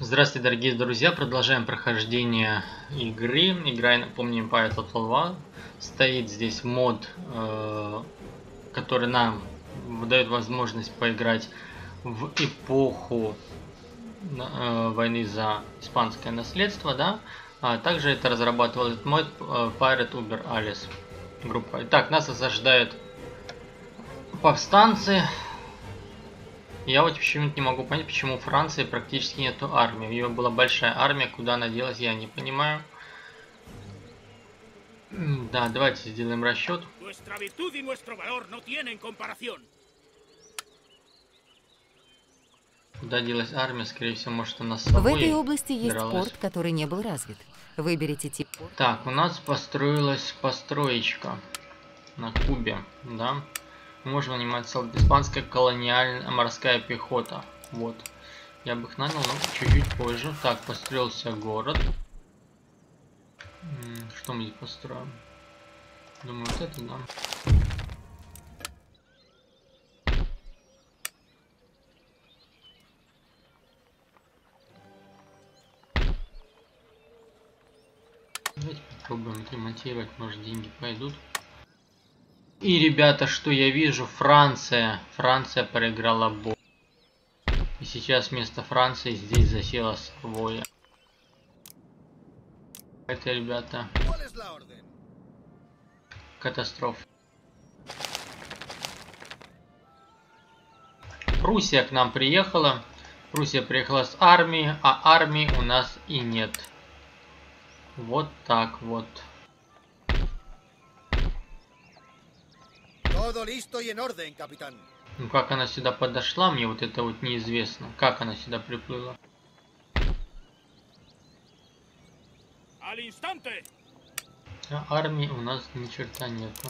Здравствуйте, дорогие друзья! Продолжаем прохождение игры. Игра, я напомню, Empire Total War. Стоит здесь мод, э, который нам дает возможность поиграть в эпоху э, войны за испанское наследство, да? А также это разрабатывал этот мод э, Pirate Uber Alice группа. Итак, нас осаждают повстанцы. Я вот почему-то не могу понять, почему у Франции практически нету армии. У нее была большая армия, куда она делась, я не понимаю. Да, давайте сделаем расчет. Куда делась армия, скорее всего, может она с собой В этой области есть дралась. порт, который не был развит. Выберите тип. Так, у нас построилась построечка на Кубе, да. Можем нанимать солдат. Испанская колониальная морская пехота. Вот. Я бы их нанял, но чуть-чуть позже. Так, построился город. Что мы здесь построим? Думаю, вот это, да. Давайте попробуем отремонтировать, может деньги пойдут. И, ребята, что я вижу? Франция. Франция проиграла бой. И сейчас вместо Франции здесь засела Савоя. Это, ребята, катастрофа. Пруссия к нам приехала. Пруссия приехала с армией, а армии у нас и нет. Вот так вот. Ну как она сюда подошла, мне вот это вот неизвестно. Как она сюда приплыла. ¡Al instante! А армии у нас ни черта нету.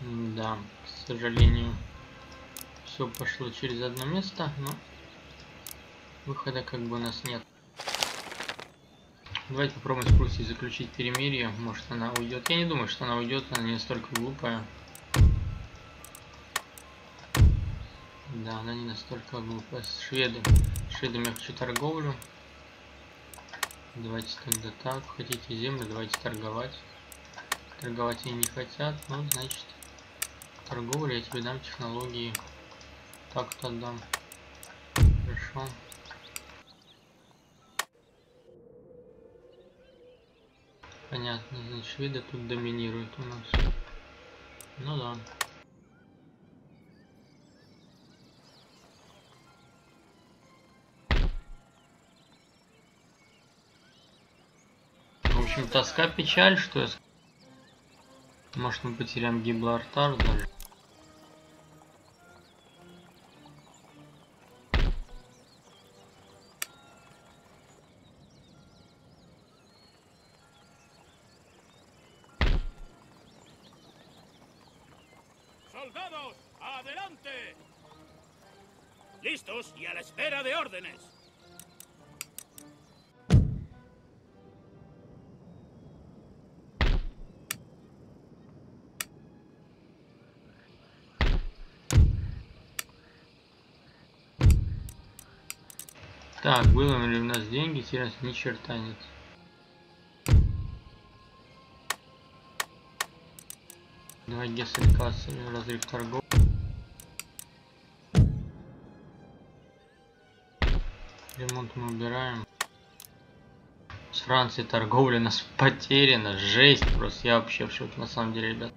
Да, к сожалению, все пошло через одно место, но выхода как бы у нас нет. Давайте попробуем с Пруссией заключить перемирие. Может она уйдет. Я не думаю, что она уйдет, она не настолько глупая. Да, она не настолько глупая. Шведы. Шведами я хочу торговлю. Давайте тогда так. Хотите землю, давайте торговать. Торговать они не хотят, ну, значит, торговлю я тебе дам технологии. Так-то отдам. Хорошо. Понятно, значит, шведы тут доминируют у нас. Ну да. В общем, тоска, печаль, что я... Может, мы потеряем Гиблартар даже. Adelante! Listos y a la espera de órdenes. Так, было ли у нас деньги, сейчас ни черта нет. Давай гессаликация, разрыв торгов. Ремонт мы убираем. С Францией торговля нас потеряна. Жесть просто. Я вообще в шоке на самом деле, ребят.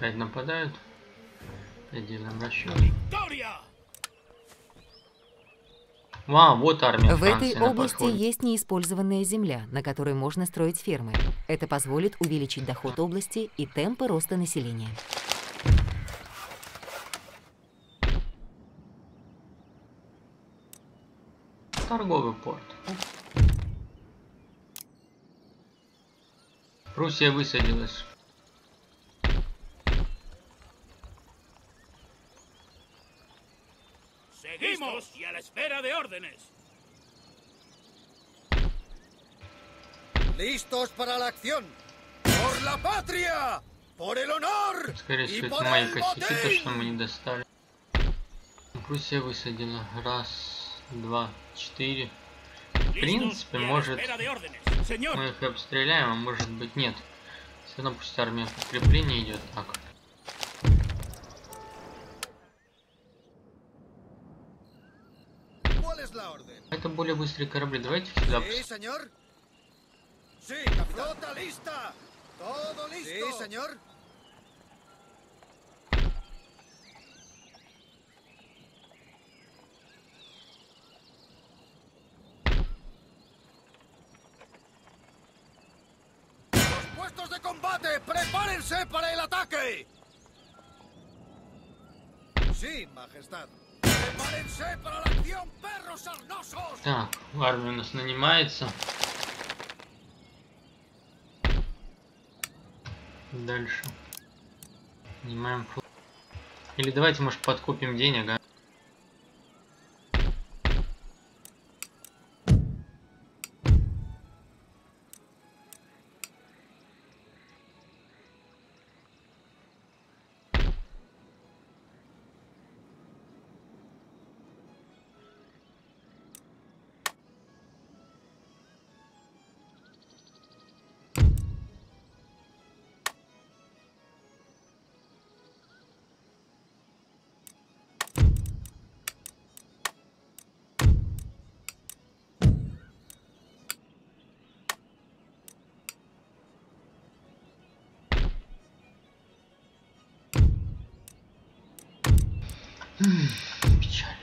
Опять нападают. Опять делаем расчет. Вау, вот армия В Франции этой области подходе. есть неиспользованная земля, на которой можно строить фермы. Это позволит увеличить доход области и темпы роста населения. Торговый порт. Пруссия высадилась. ¡Seguimos! Y a la espera de órdenes. ¡Listos para la acción! ¡Por la patria! ¡Por el honor! Скорее ¡Y всего, por это мои el косяки, то, что мы не достали. Пруссия высадила. Раз, два, четыре. ¡Listos! принципе, может, Мы их обстреляем, а может быть нет. Все равно пусть армия подкрепления идет так. la orden? Это более быстрые корабли. Давайте их сюда. ¿Sí, señor? Sí, flota lista. Todo listo. Sí, señor. ¡Los puestos de combate! ¡Prepárense para el ataque! Sí, majestad. Так, армия у нас нанимается. Дальше. Нанимаем флот. Или давайте, может, подкупим денег, а? Печаль.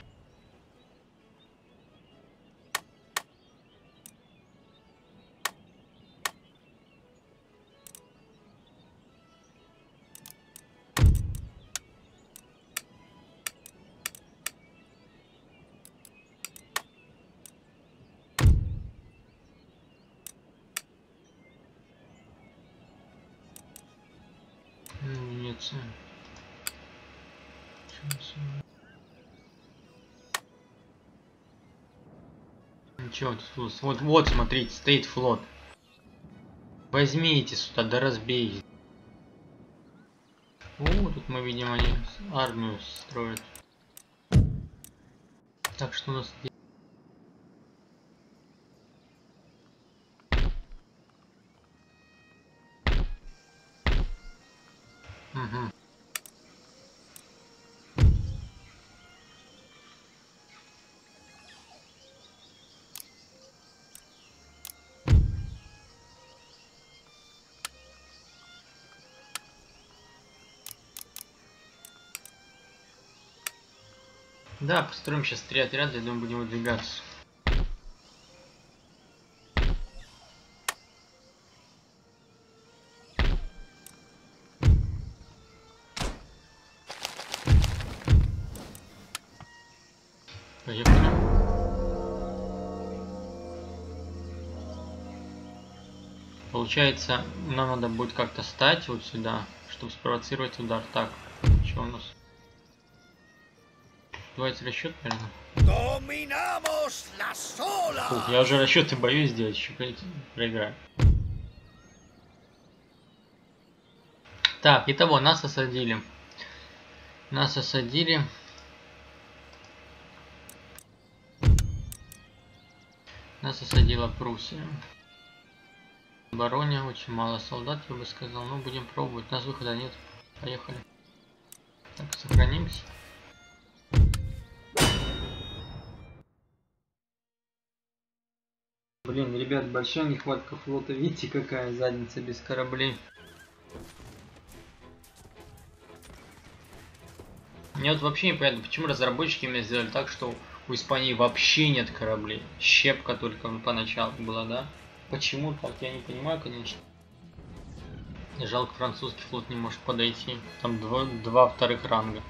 Венеция. Сейчас. Ничего, тут вот, вот, смотрите, стоит флот. Возьмите сюда, да разбейте. О, тут мы видим, они армию строят. Так что у нас Да, построим сейчас три отряда, я думаю, будем выдвигаться. Поехали. Получается, нам надо будет как-то стать вот сюда, чтобы спровоцировать удар. Так, что у нас? Давайте расчет, наверное. Фух, я уже расчеты боюсь сделать, еще проиграю. Так, итого, нас осадили. Нас осадили. Нас осадила Пруссия. В обороне очень мало солдат, я бы сказал. Ну, будем пробовать. У нас выхода нет. Поехали. Так, сохранимся. Блин, ребят, большая нехватка флота. Видите, какая задница без кораблей. Мне вот вообще не понятно, почему разработчики именно сделали так, что у Испании вообще нет кораблей. Щепка только поначалу была, да? Почему так, я не понимаю, конечно. Жалко, французский флот не может подойти. Там два, два вторых ранга.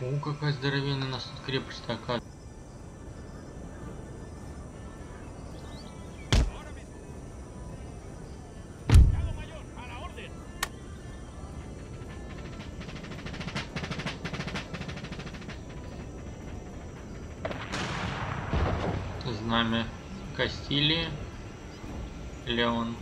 О, какая здоровенная у нас тут крепость такая. Знамя Кастилии. Леон.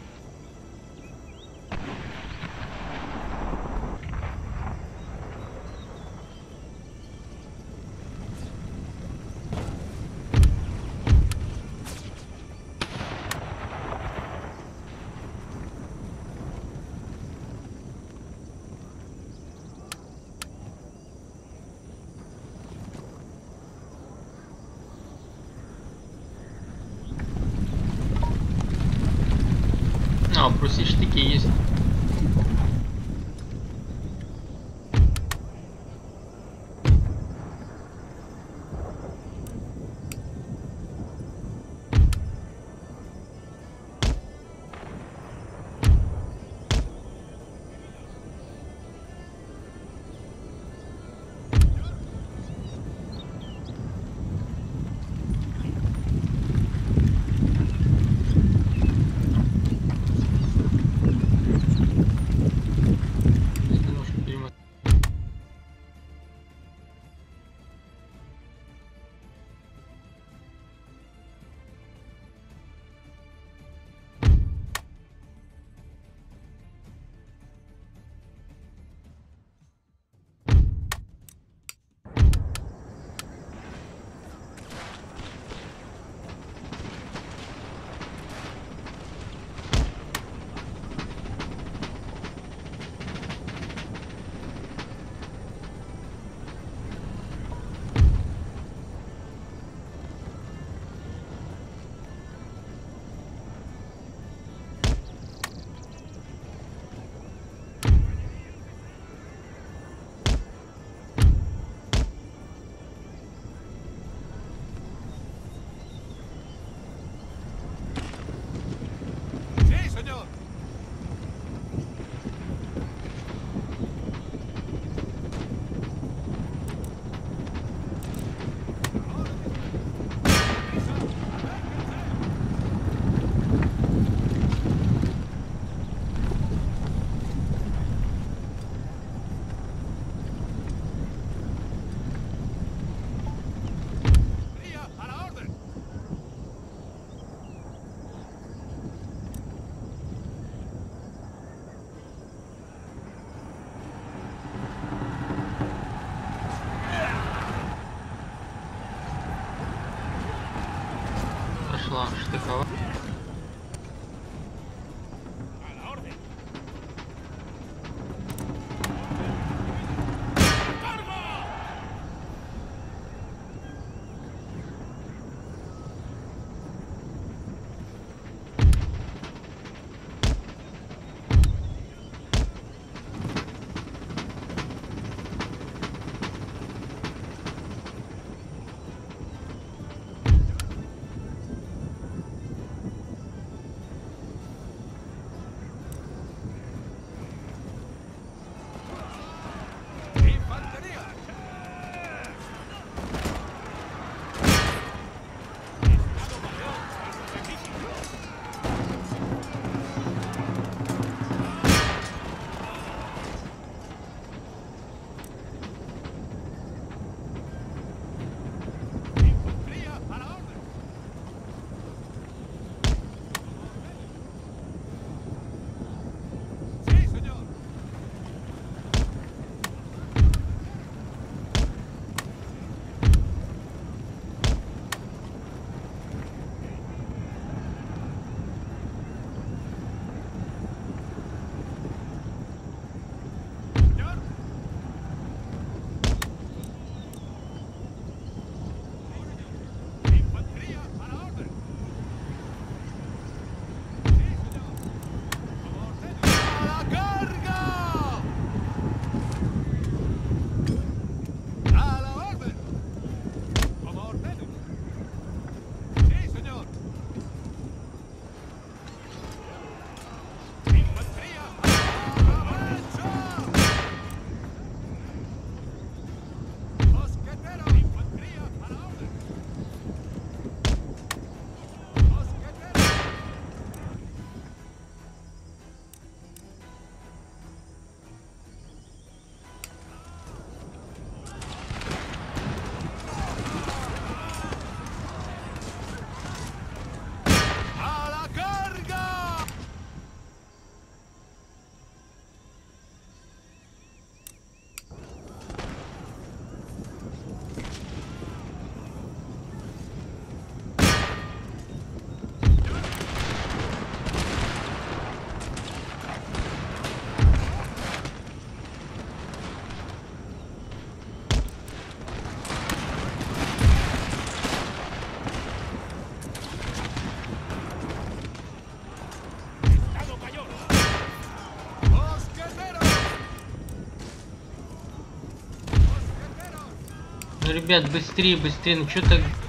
Ребят, быстрее, быстрее, ну что так...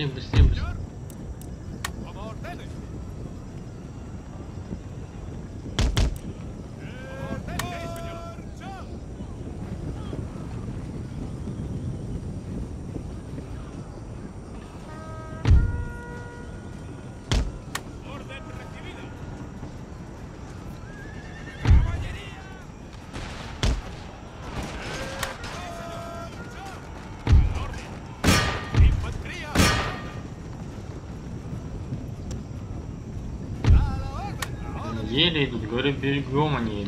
Быстрее, быстрее, Еле идут, говорю, бегом они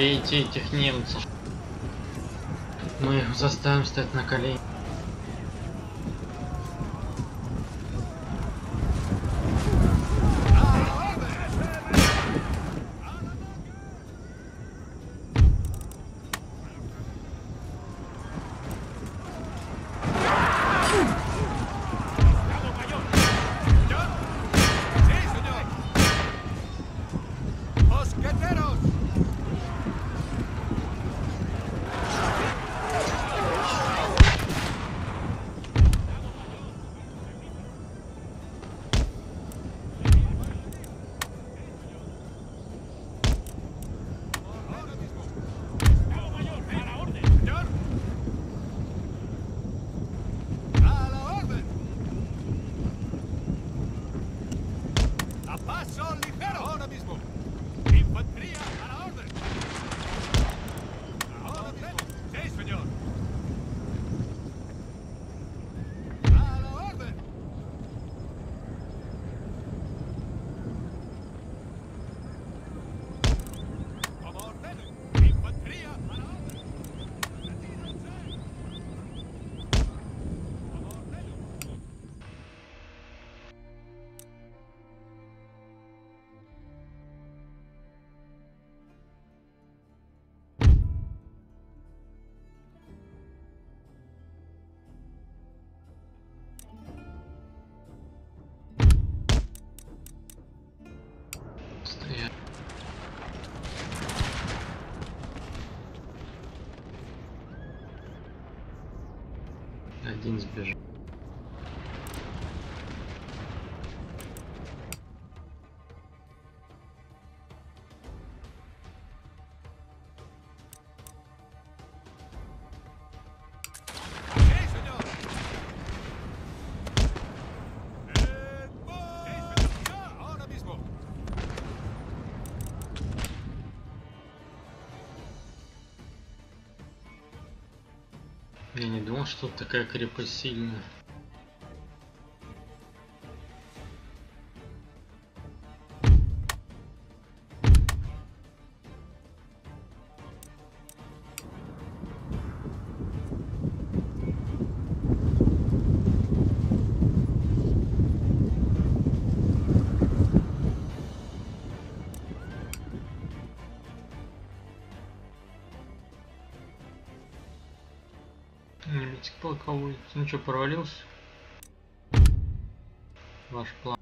Бейте этих немцев. Мы их заставим стать на колени. Один сбежал. Не думал, что такая крепость сильная. Полководец. Ну что, провалился? Ваш план.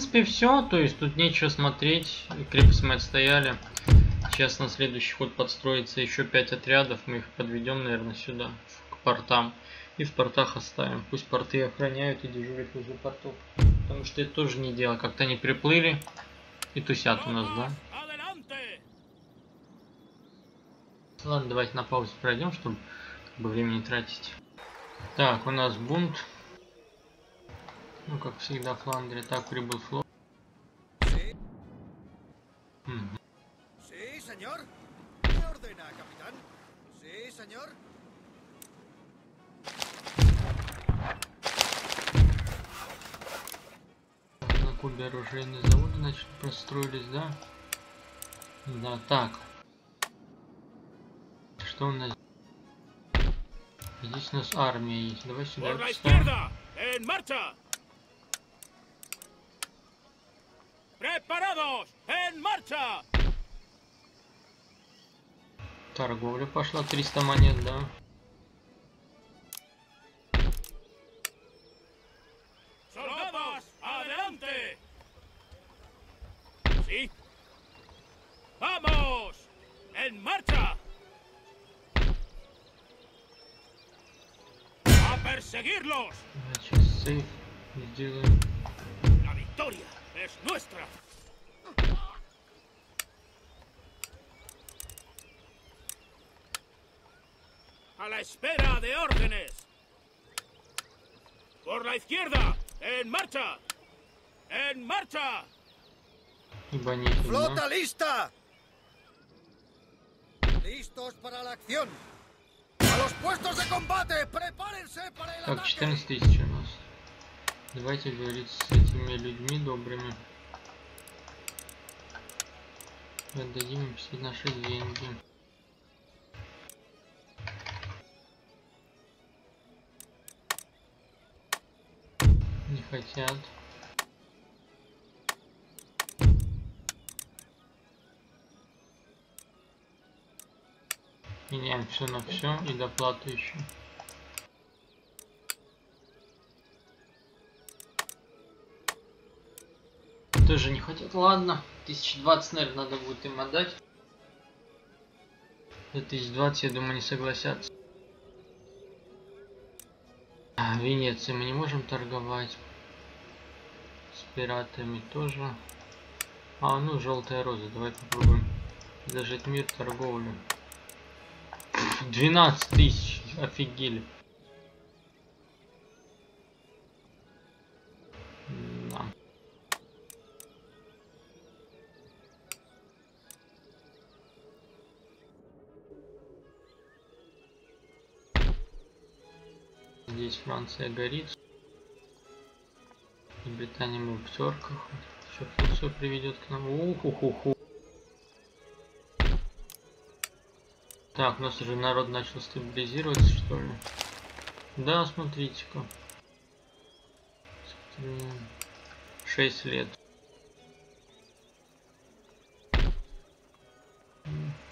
Принципе, все. То есть тут нечего смотреть. Крепость мы отстояли. Сейчас на следующий ход подстроится еще 5 отрядов. Мы их подведем, наверное, сюда, к портам. И в портах оставим. Пусть порты охраняют и дежурят возле портов. Потому что это тоже не дело. Как-то они приплыли и тусят у нас, да? Ладно, давайте на паузу пройдем, чтобы как бы не тратить. Так, у нас бунт. Ну, как всегда, в Фландре. Так, прибыл флот. На Кубе оружейные заводы значит простроились, да? Да, так. Что у нас? Здесь у нас армия есть. Давай сюда ¡En marcha! Торговля пошла 300 монет, да? ¡Soldados! ¡Adelante! ¿Sí? ¡Vamos! ¡En marcha! ¡A perseguirlos! Значит, сейф сделаем. ¡La victoria es nuestra! la espera de órdenes. Por la izquierda. En marcha. En marcha. Ебанись, ¡Flota lista! ¡Listos para la acción! ¡A los puestos de combate! ¡Prepárense para el Так, ataque! 14 тысяч у нас. Давайте говорить с этими людьми добрыми. И Отдадим им все наши деньги. Хотят. Меняем все на все и доплату еще. Тоже не хотят. Ладно, 1020, наверное, надо будет им отдать. За 1020, я думаю, не согласятся. А, Венеции мы не можем торговать. Пиратами тоже. А, ну, желтая роза. Давай попробуем зажать мир торговлю. 12 тысяч. Офигели. Здесь Франция горит. И Британия мы в пятерках. Францию приведет к нам. Уху-ху-ху. Так, у нас уже народ начал стабилизироваться, что ли? Да, смотрите-ка. 6 лет.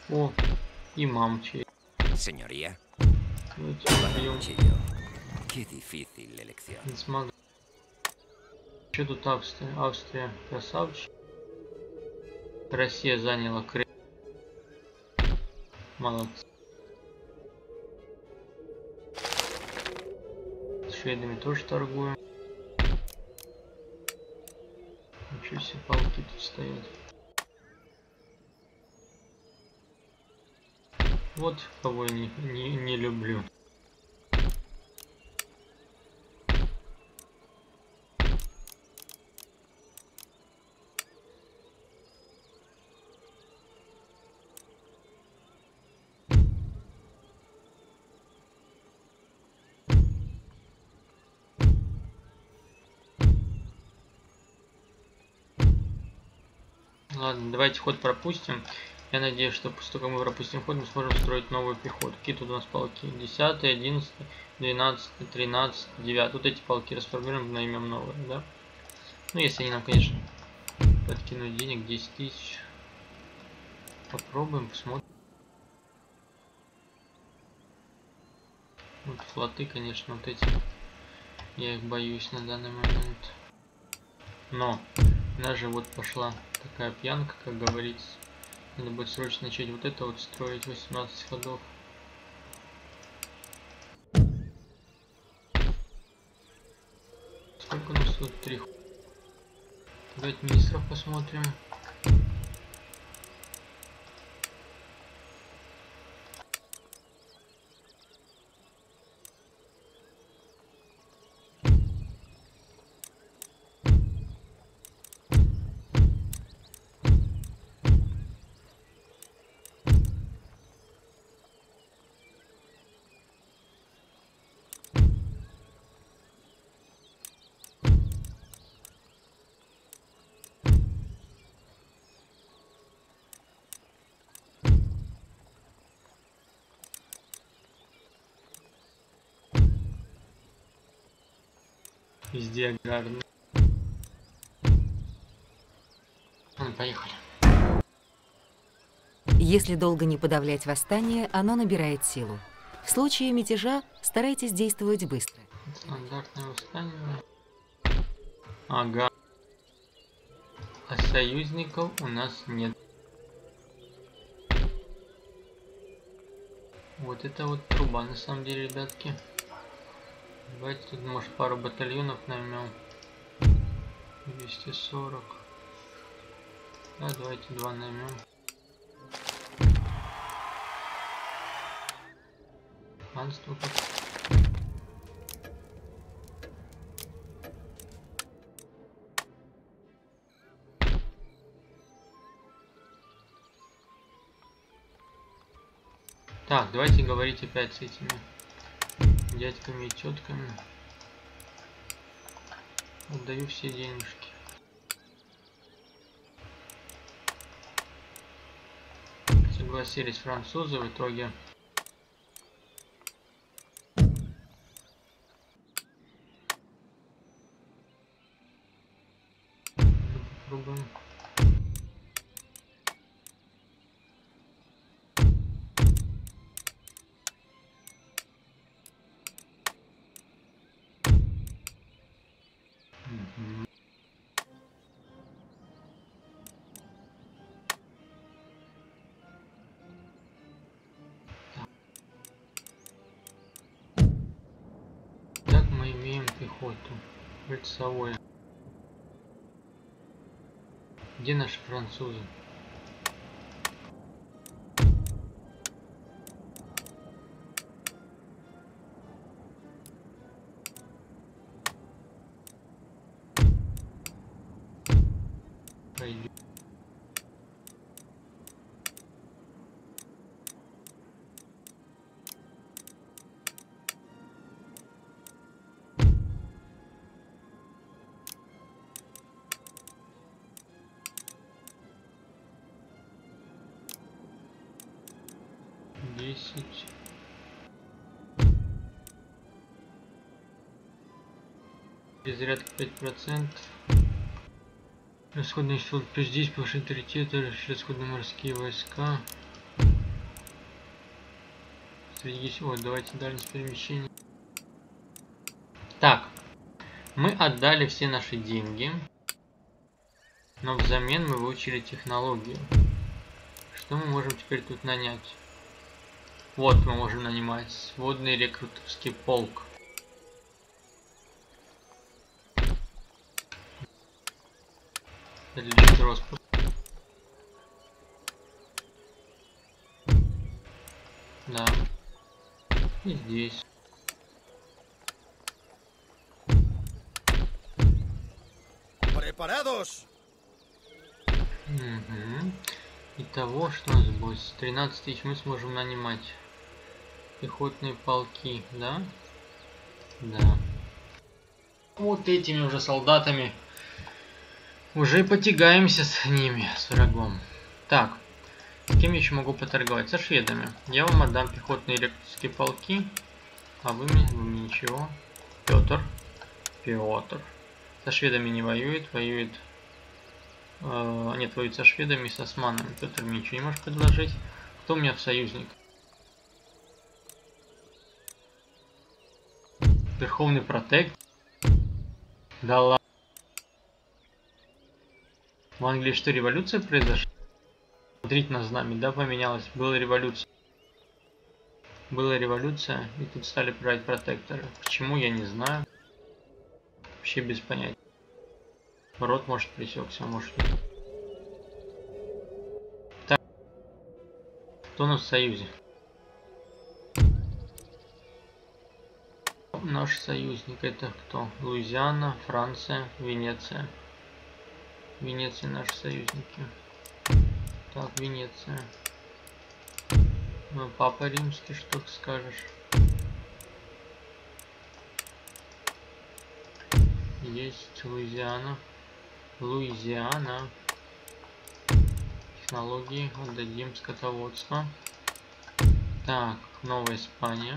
О, и мамчи. Señoría. Не смогу. Что тут Австрия? Австрия красавчик. Россия заняла Крым. Молодцы. С шведами тоже торгуем. Ничего себе, палки тут стоят. Вот кого я не, не, не люблю. Ладно, давайте ход пропустим. Я надеюсь, что после того, как мы пропустим ход, мы сможем строить новую пехоту. Какие тут у нас полки? 10, 11, 12, 13, 9. Вот эти полки расформируем, наймем новые, да? Ну, если они нам, конечно, подкинут денег 10 тысяч. Попробуем, посмотрим. Вот флоты, конечно, вот эти. Я их боюсь на данный момент. Но, даже вот пошла такая пьянка, как говорится. Надо будет срочно начать вот это вот строить 18 ходов. Сколько у нас тут? Три. Давайте министров посмотрим. Везде аграрный. Ладно, поехали. Если долго не подавлять восстание, оно набирает силу. В случае мятежа старайтесь действовать быстро. Стандартное восстание. Ага. А союзников у нас нет. Вот это вот труба на самом деле, ребятки. Давайте тут, может, пару батальонов наймем. 240. Да, давайте два наймем. ханство. Так, давайте говорить опять с этими дядьками и тетками. Отдаю все денежки. Согласились французы в итоге. Кольцевое. Где наши французы? Пойдем. Десять. Перезарядка пять процентов. Расходный филд плюс 10, повышение авторитета, расходные морские войска. Среди... Ой, давайте дальность перемещения. Так, мы отдали все наши деньги, но взамен мы выучили технологию. Что мы можем теперь тут нанять? Вот мы можем нанимать сводный рекрутерский полк. Распуск. Да. И здесь. ¡Preparados! Угу. Итого, что у нас будет? С 13 тысяч мы сможем нанимать пехотные полки, да? Да. Вот этими уже солдатами уже потягаемся с ними, с врагом. Так, с кем я еще могу поторговать? Со шведами. Я вам отдам пехотные рекрутские полки, а вы мне, вы мне ничего. Петр. Петр. Со шведами не воюет, воюет... Э, нет, воюет со шведами и с османами. Петр мне ничего не может предложить. Кто у меня в союзник? Верховный протект. Да ладно. В Англии что, революция произошла? Смотрите на знамя, да, поменялось. Была революция. Была революция, и тут стали править протекторы. Почему, я не знаю. Вообще без понятия. Рот может пресекся, может нет. Так. Кто у нас в союзе? Наш союзник это кто? Луизиана, Франция, Венеция. Венеция наши союзники. Так, Венеция. Ну, Папа Римский, что ты скажешь? Есть Луизиана. Луизиана. Технологии. Отдадим скотоводство. Так, Новая Испания.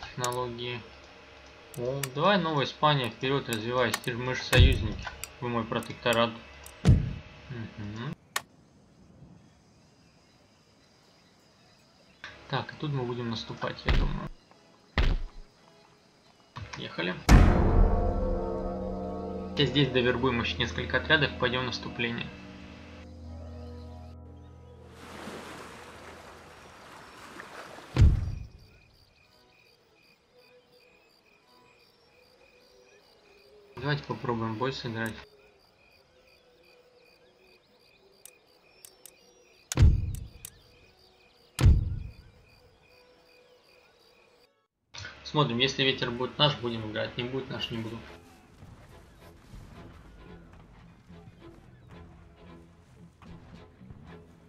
Технологии. О, давай Новая Испания вперед развивайся. Же мы же союзники. Вы мой протекторат. Мгм. Так, и тут мы будем наступать, я думаю. Ехали. Сейчас здесь довербуем еще несколько отрядов, пойдем в наступление. Попробуем бой сыграть. Смотрим, если ветер будет наш, будем играть. Не будет наш, не буду.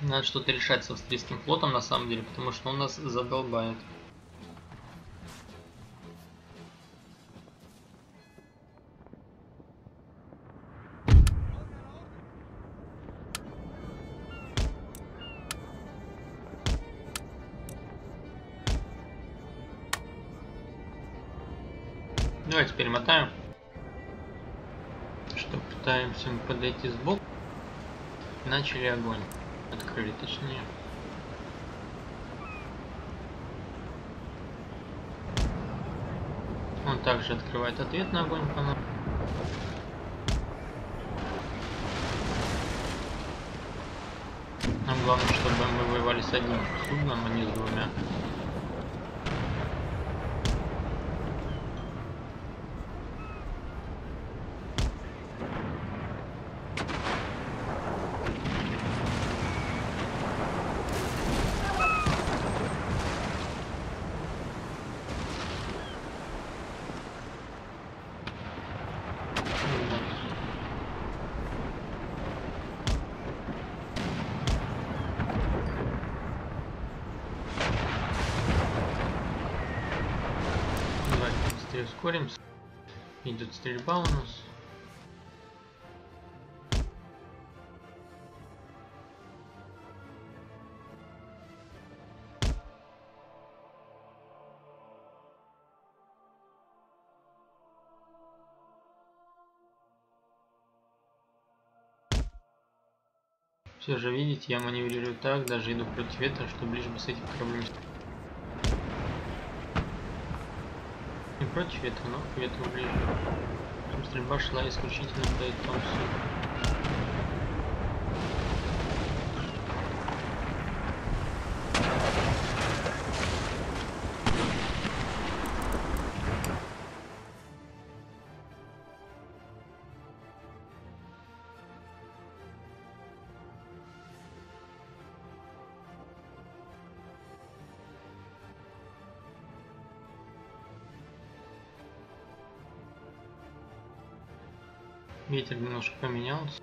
Надо что-то решать с австрийским флотом на самом деле, потому что он нас задолбает. Подойти сбоку. Начали огонь. Открыли точнее. Он также открывает ответ на огонь по нам. Нам главное, чтобы мы воевали с одним судном, а не с двумя. Давайте быстрее ускоримся. Идет стрельба у нас. Все же видите, я маневрирую так, даже иду против ветра, чтобы лишь бы с этим кораблем против ветра, но к ветру ближе. Стрельба шла исключительно по этому немножко поменялся.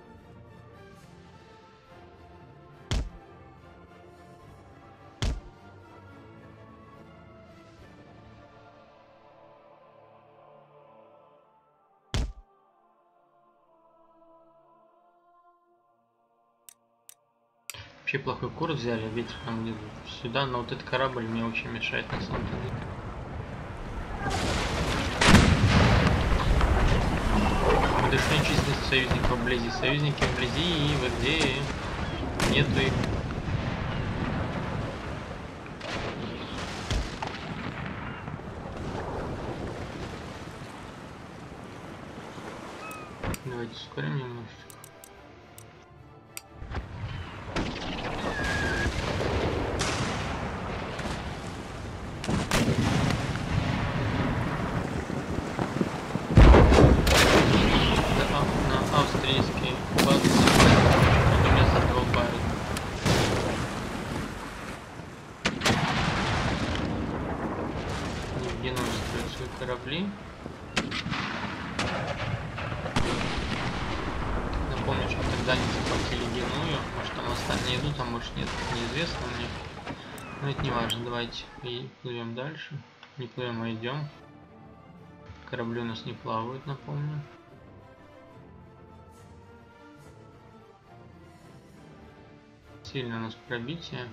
Вообще плохой курс взяли, ветер нам не сюда, но вот этот корабль мне очень мешает на самом деле. Союзников вблизи. Союзники вблизи и вот где нету их. Давайте ускорим немножечко. Да, на австрийский базы это меня задолбают. Евгений строит свои корабли. Напомню, что тогда не захватили Геную. Может там остальные идут, а может нет, неизвестно мне. Но это не важно, давайте и плывем дальше. Не плывем, а идем. Корабли у нас не плавают, напомню. Сильно у нас пробитие.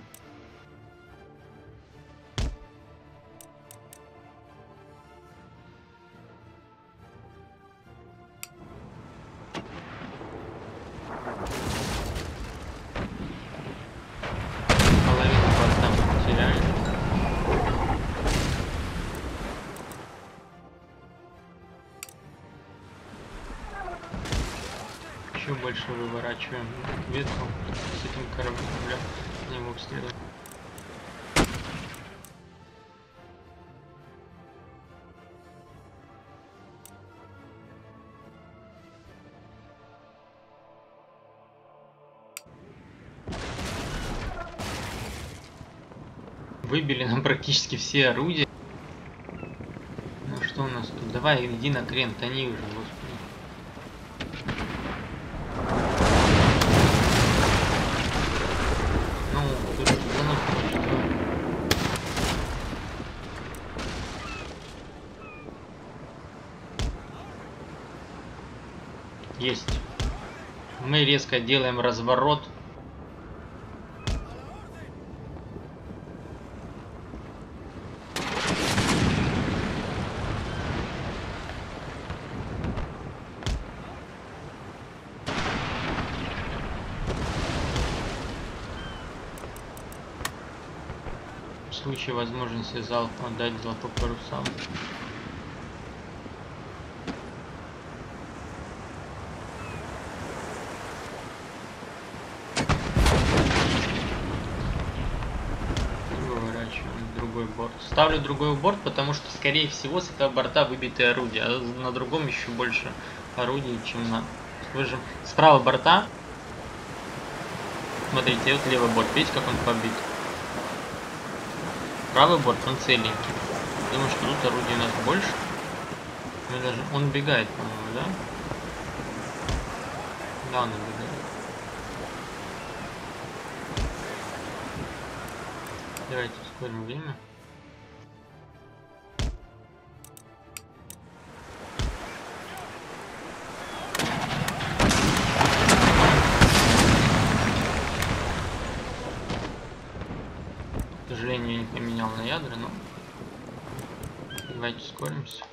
Выворачиваем ветку с этим кораблем для него обстрела. Выбили нам практически все орудия. давай, иди на крен, тони уже, господи. Ну, тут занос хочет, да. Есть. Мы резко делаем разворот. В случае возможности залпа отдать залпу парусам. Выворачиваем в другой борт. Ставлю другой борт, потому что, скорее всего, с этого борта выбиты орудия, а на другом еще больше орудий, чем на... Вы же справа борта. Смотрите, вот левый борт, видите, как он побит? Правый борт, он целенький. Думаю, что тут орудий у нас больше. Мы даже... Он убегает, по-моему, да? Да, он убегает. Давайте ускорим время. Давайте ускоримся.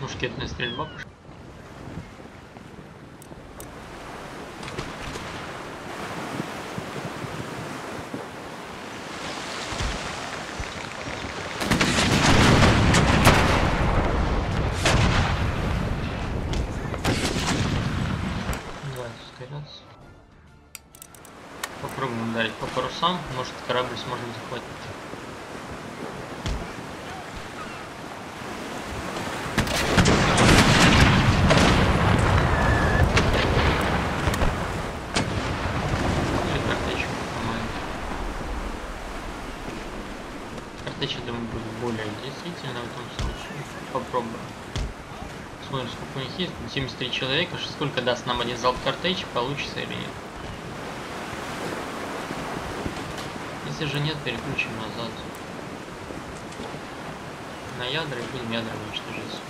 Мушкетная стрельба пошла. Давайте ускоряться. Попробуем парусам. Может корабль сможем захватить. Картечь я думаю, будет более действительно в этом случае. Попробуем. Смотрим, сколько у них есть. 73 человека. Сколько даст нам один залп картечь, получится или нет. Если же нет, переключим назад. На ядра и будем ядра уничтожить.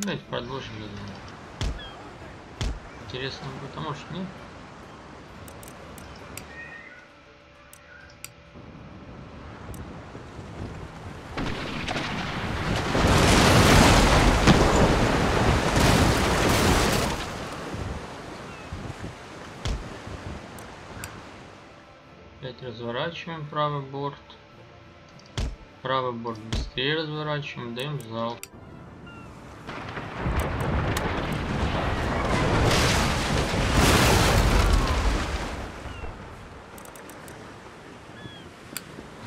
Давайте продолжим, я думаю. Интересно будет, а может нет? Опять разворачиваем правый борт. Правый борт быстрее разворачиваем, даем залп.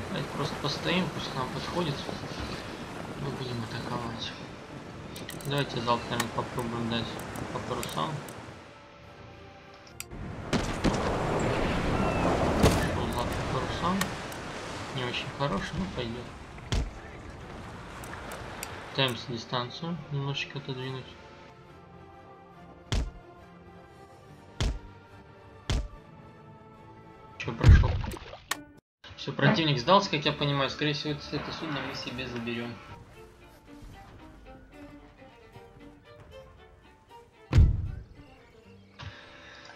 Давайте просто постоим, подходит. Мы будем атаковать. Давайте залп, наверное, попробуем дать по парусам. Пошел залп по парусам. Не очень хороший, но пойдет. Пытаемся дистанцию немножечко отодвинуть. Все, противник сдался, как я понимаю. Скорее всего, это судно мы себе заберем.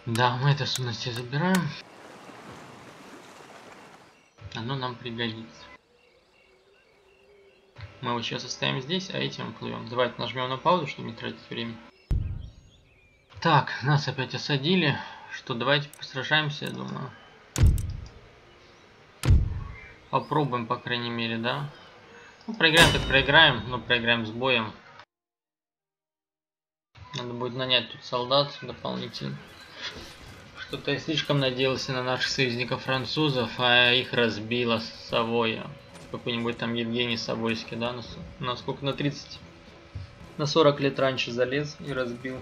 Да, мы это судно себе забираем. Оно нам пригодится. Мы его сейчас оставим здесь, а этим плывем. Давайте нажмем на паузу, чтобы не тратить время. Так, нас опять осадили. Что, давайте посражаемся, я думаю. Попробуем, по крайней мере, да? Ну, проиграем так проиграем, но проиграем с боем. Надо будет нанять тут солдат дополнительно. Что-то я слишком надеялся на наших союзников французов, а их разбила Савоя. Какой-нибудь там Евгений Савойский, да? На, на сколько? На 30? На 40 лет раньше залез и разбил.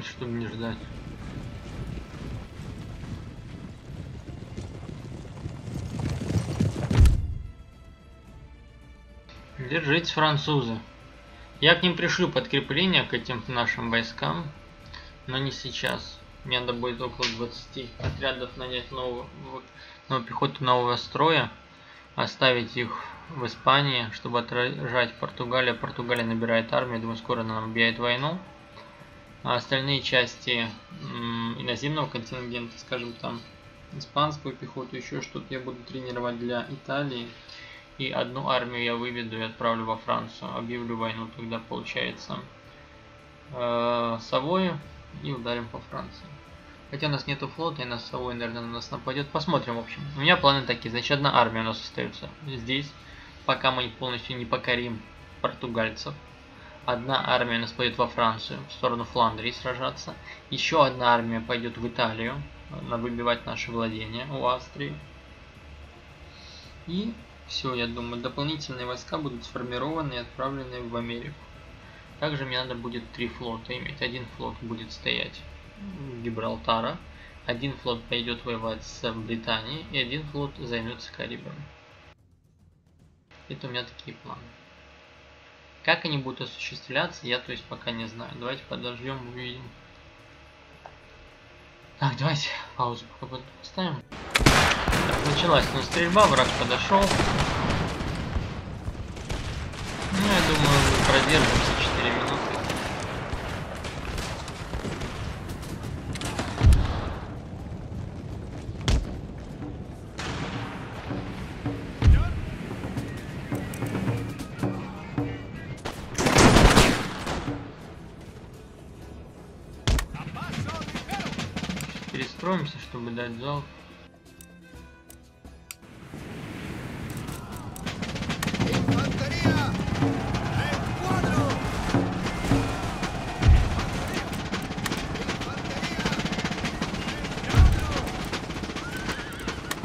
Сразу ускоримся, чтобы не ждать. Держитесь, французы. Я к ним пришлю подкрепление, к этим нашим войскам, но не сейчас. Мне надо будет около 20 отрядов нанять новую, новую пехоту нового строя, оставить их в Испании, чтобы отражать Португалию. Португалия набирает армию, думаю, скоро она объявит войну а остальные части иноземного контингента, скажем там, испанскую пехоту, еще что-то я буду тренировать для Италии. И одну армию я выведу и отправлю во Францию. Объявлю войну тогда, получается, э, Савою и ударим по Франции. Хотя у нас нету флота, и на Савой, наверное, на нас нападет. Посмотрим, в общем. У меня планы такие. Значит, одна армия у нас остается здесь, пока мы полностью не покорим португальцев. Одна армия нас пойдет во Францию, в сторону Фландрии сражаться. Еще одна армия пойдет в Италию, на выбивать наши владения у Австрии. И все, я думаю, дополнительные войска будут сформированы и отправлены в Америку. Также мне надо будет три флота иметь. Один флот будет стоять в Гибралтара, один флот пойдет воевать с Британией, и один флот займется Карибом. Это у меня такие планы. Как они будут осуществляться, я то есть пока не знаю. Давайте подождем, увидим. Так, давайте паузу пока поставим. Так, началась ну, стрельба, враг подошел. Ну, я думаю, продержимся 4 минуты.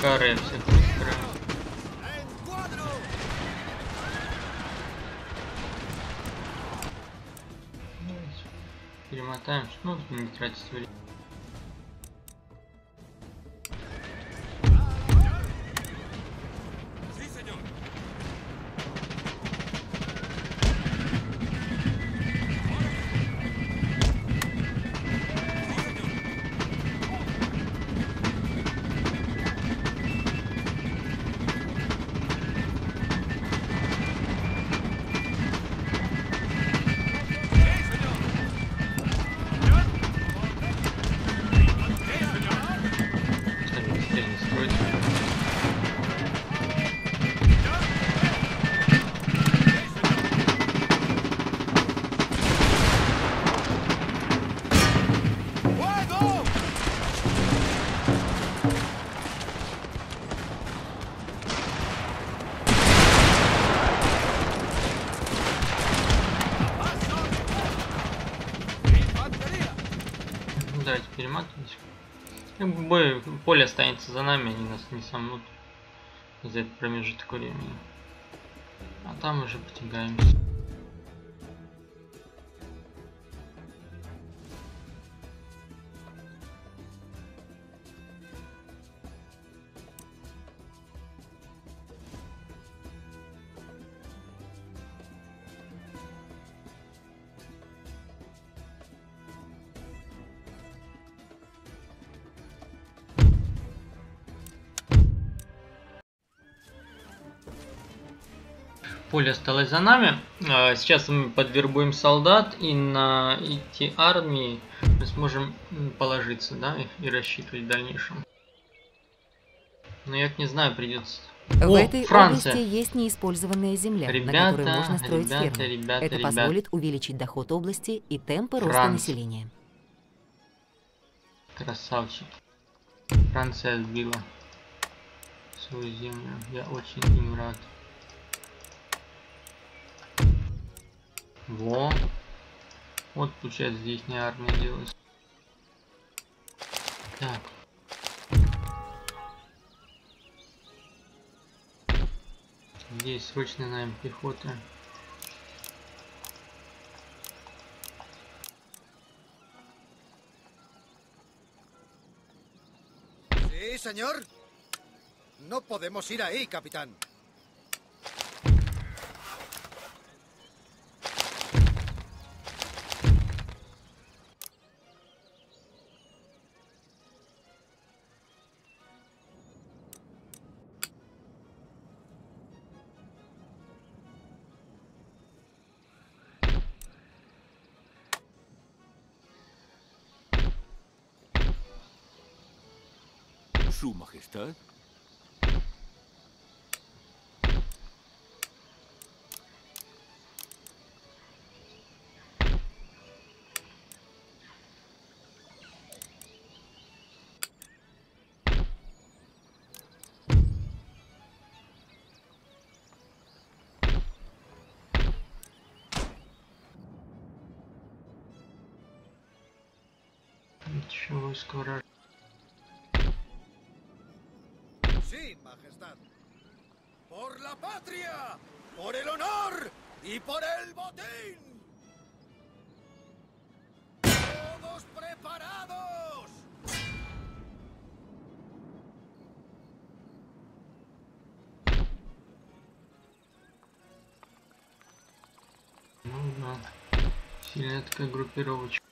Каре все перестроим. ¡En cuadro! Перемотаем, чтобы не тратить время. Бы поле останется за нами, они нас не сомнут за этот промежуток времени. А там уже потягаемся. Поле осталось за нами. А, Сейчас мы подвербуем солдат, и на эти армии мы сможем положиться, да, и- рассчитывать в дальнейшем. Но я не знаю, придется. В О, этой Франция. области есть неиспользованная земля, на Ребята, которой можно строить ребята, фермы. ребята, Это ребята. позволит увеличить доход области и темпы роста Франция. населения. Красавчик. Франция отбила свою землю. Я очень им рад. Во. Вот получается здесь не армия делается. Так. Здесь срочно найм пехоты. Sí, señor. No podemos ir ahí, capitán. Doctor. shows color majestad. Por la patria, por el honor y por el botín. Todos preparados. Ну да. Сильная такая группировочка.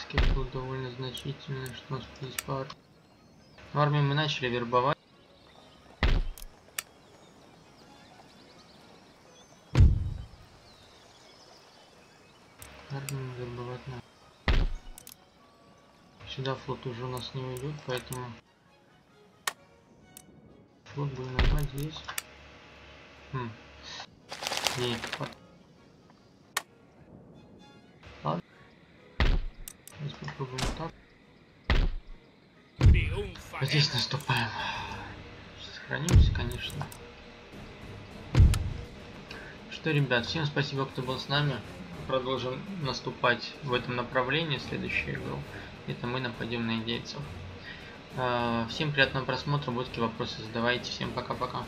Вражеский флот довольно значительный, что у нас здесь пар. В армии мы начали вербовать. Армию вербовать надо. Сюда флот уже у нас не уйдет, поэтому флот будем нажимать здесь. Хм. Не, Здесь наступаем. Сохранимся, конечно. Что, ребят, всем спасибо, кто был с нами. Продолжим наступать в этом направлении. Следующую игру. Это мы нападем на индейцев. А, Всем приятного просмотра. Будете вопросы задавайте. Всем пока-пока.